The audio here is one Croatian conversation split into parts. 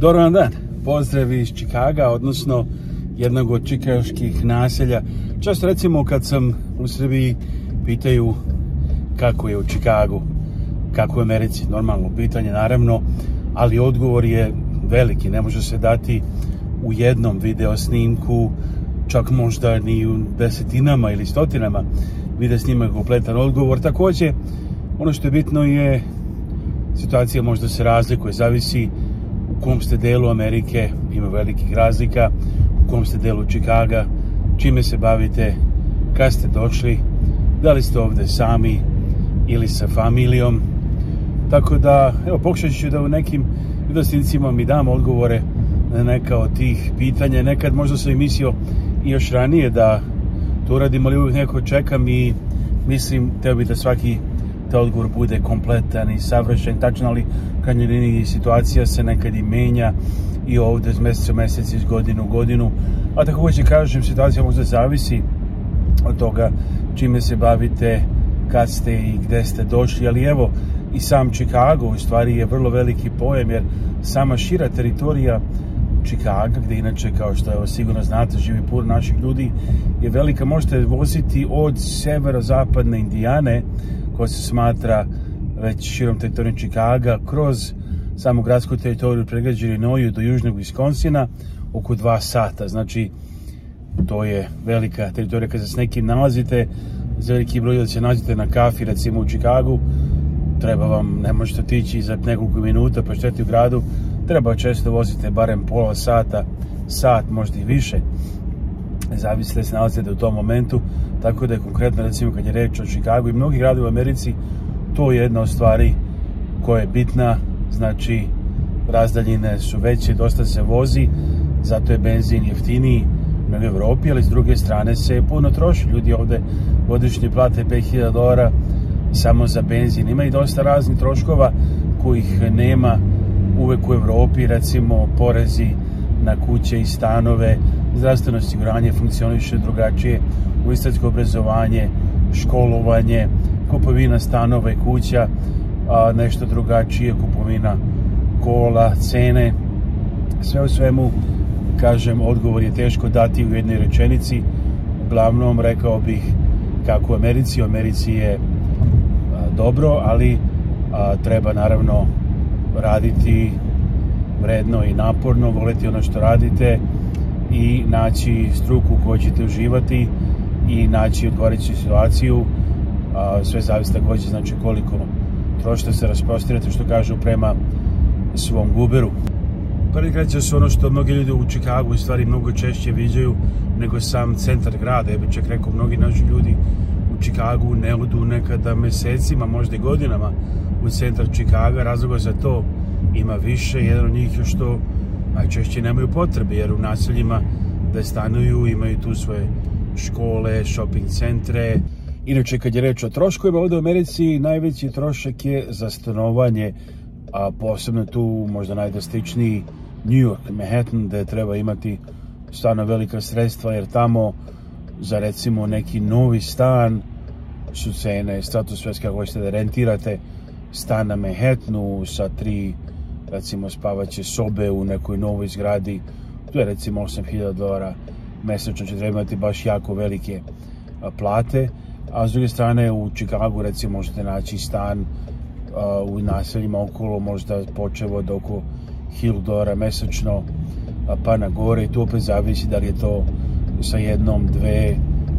Dobar vam dan, pozdrav iz Čikaga, odnosno jednog od čikaških naselja. Često recimo kad sam u Srbiji pitaju kako je u Čikagu, kako je u Americi, normalno pitanje naravno, ali odgovor je veliki, ne može se dati u jednom video snimku, čak možda ni u desetinama ili stotinama video snima kompletan odgovor. Također, ono što je bitno je situacija možda se razlikuje, zavisi u kom ste delu Amerike, ima velikih razlika, u kom ste delu Čikaga, čime se bavite, kad ste došli, da li ste ovdje sami ili sa familijom. Tako da, evo, pokušat ću da u nekim videosnicima mi dam odgovore na neka od tih pitanja. Nekad možda sam i mislio i još ranije da to uradim, ali uvijek neko čekam i mislim, teo bi da svaki te odgovor bude kompletan i savršen, tačno, ali krajnjoj liniji situacija se nekad i menja i ovdje iz mjeseca u mjesec, iz godinu u godinu. A također kažem, situacija možda zavisi od toga čime se bavite, kad ste i gdje ste došli, ali evo i sam Chicago u stvari je vrlo veliki pojam jer sama šira teritorija Chicago, gdje inače, kao što evo, sigurno znate, živi puno naših ljudi, je velika. Možete voziti od severo-zapadne Indijane, koja se smatra već širom teritorijom Chicaga, kroz samu gradsku teritoriju pregrađe Noju do južnog Wisconsina, oko dva sata. Znači, to je velika teritorija kada se s nekim nalazite, za veliki broj da se nalazite na kafi, recimo u Chicagu, treba vam, ne možete otići za nekoliko minuta pa šteti u gradu, treba često vozite barem pola sata, sat, možda i više. Da se nalazite u tom momentu, tako da je konkretno recimo kad je reč o Chicagu i mnogi gradovi u Americi, to je jedna od stvari koja je bitna, znači razdaljine su veće, dosta se vozi, zato je benzin jeftiniji u Europi, ali s druge strane se puno troši. Ljudi ovdje godišnje plate 5000 dolara samo za benzin. Ima i dosta raznih troškova kojih nema uvek u Europi, recimo porezi na kuće i stanove, zdravstveno osiguranje funkcioniše drugačije, univerzitetsko obrazovanje, školovanje, kupovina stanova i kuća, nešto drugačije, kupovina kola, cene, sve u svemu, kažem, odgovor je teško dati u jednoj rečenici, uglavnom rekao bih kako u Americi, u Americi je dobro, ali treba naravno raditi vredno i naporno, voliti ono što radite i naći struku koju ćete uživati i naći odgovarajuću situaciju. sve zavisi također znači koliko trošite se rasprostirate što kažu prema svom guberu. Prvi kreće su ono što mnogi ljudi u Čikagu u stvari mnogo češće viđaju nego sam centar grada. Ja bih čak rekao, mnogi naši ljudi u Čikagu ne odu nekada mjesecima, možda i godinama u centar Čikaga. Razloga za to ima više. Jedan od njih je što najčešće nemaju potrebe jer u naseljima da stanuju imaju tu svoje škole, shopping centre. Inače, kad je reč o troškovima ovdje u Americi, najveći trošak je za stanovanje, a posebno tu možda najdrastičniji New York, Manhattan, gdje treba imati stvarno velika sredstva, jer tamo za recimo neki novi stan su cene stratosferske ako hoćete da rentirate stan na Manhattanu sa tri recimo spavaće sobe u nekoj novoj zgradi. Tu je recimo 8000 dolara. Mesečno će treba imati baš jako velike plate. A s druge strane u Chicagu recimo možete naći stan u naseljima okolo možda počevo od oko 1000 dolara mesečno pa na gore. I tu opet zavisi da li je to sa jednom, dve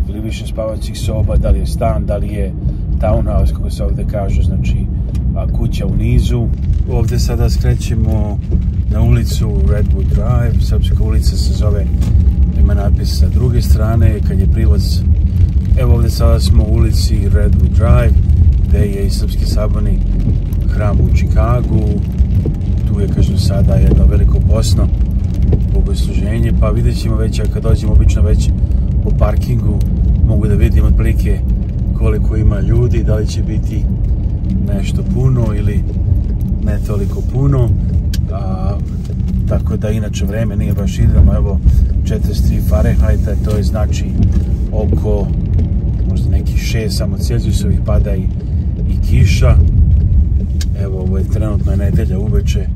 ili više spavaćih soba, da li je stan, da li je townhouse kako se ovdje kaže, znači kuća u nizu. Ovdje sada skrećemo na ulicu Redwood Drive, srpska ulica se zove, ima napis sa druge strane, kad je prilaz, evo ovdje sada smo u ulici Redwood Drive, gdje je i srpski saborni hram u Čikagu, tu je, kažem, sada jedno veliko bosno bogosluženje, pa vidjet ćemo već, kad dođemo obično već u parkingu, mogu da vidim otprilike koliko ima ljudi, da li će biti nešto puno ili ne toliko puno. A, tako da inače vreme nije baš idealno, evo 43 Fahrenheita, to je znači oko možda nekih 6 samo Celzijusovih pada i, i kiša. Evo ovo je trenutno nedelja uveče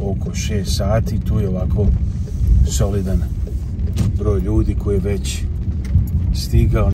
oko 6 sati. Tu je ovako solidan broj ljudi koji je već stigao.